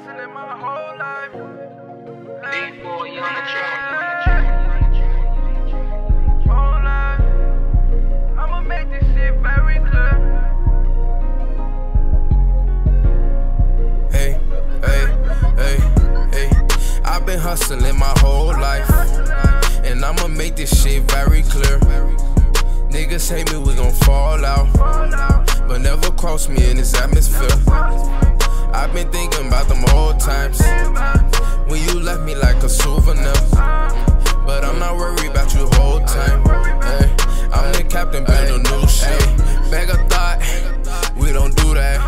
hustling my whole life. Big boy on the track. Whole life. I'ma make this shit very clear. Hey, hey, hey, hey. I've been hustling my whole life. And I'ma make this shit very clear. Niggas hate me, we gon' fall out. But never cross me in this atmosphere. I've been thinking about them old times. When you left me like a souvenir. But I'm not worried about you whole time. Hey, I'm the captain, build a new. Bag of thought, we don't do that.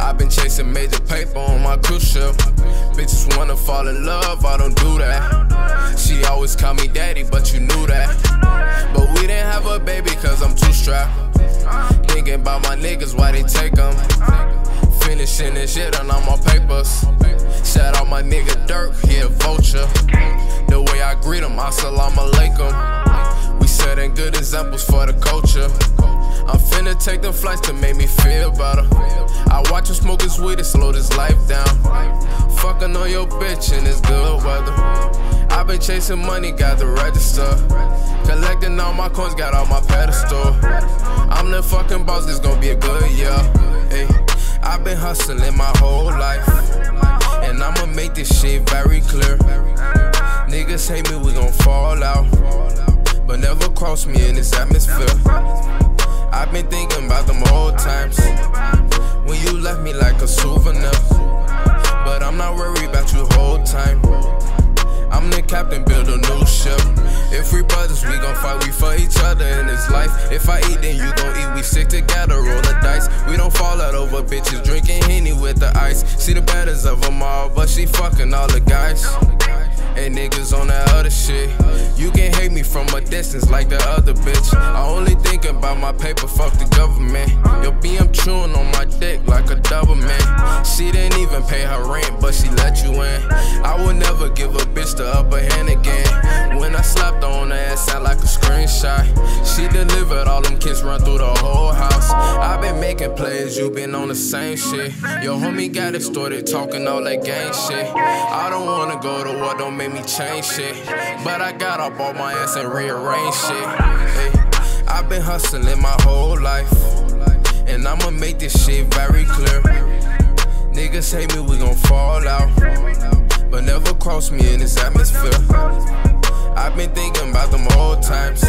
I've been chasing major paper on my cruise ship. Bitches wanna fall in love, I don't do that. She always call me daddy, but you knew that. But we didn't have a baby cause I'm too strapped. Thinking about my niggas, why they take them. Finishing this shit and on papers. Shout out my nigga Dirk, he a vulture. The way I greet him, assalamu alaikum. We setting good examples for the culture. I'm finna take them flights to make me feel better. I watch you smoke his weed to slow this life down. Fucking on your bitch in this good weather. I've been chasing money, got the register. Collecting all my coins, got all my pedestal. I'm the fucking boss, this gon' be a good year. Hey, I've been hustling my whole life. And I'ma make this shit very clear. Niggas hate me, we gon' fall out. But never cross me in this atmosphere. I've been thinking about them old times. When you left me like a souvenir. But I'm not worried about you whole time. Captain, build a new ship. If we brothers, we gon' fight, we for each other in this life. If I eat, then you gon' eat, we stick together, roll the dice. We don't fall out over bitches, drinking Henny with the ice. See the baddest of them all, but she fucking all the guys. And niggas on that other shit. You can hate me from a distance like the other bitch. I only think about my paper, fuck the government. Yo, BM chewing on my dick like a Doublemint. She didn't even pay her rent, but she let you in. I would never give a bitch the upper hand again. When I slapped her on the ass, sound like a screenshot. She delivered all them kids run through the whole house. i been making plays, you been on the same shit. Your homie got it started talking all that gang shit. I don't wanna go to war, don't make me change shit. But I got up on my ass and rearrange shit. Hey, I've been hustling my whole life. And I'ma make this shit very clear. Niggas hate me, we gon' fall out. But never cross me in this atmosphere. I've been thinking about them old times.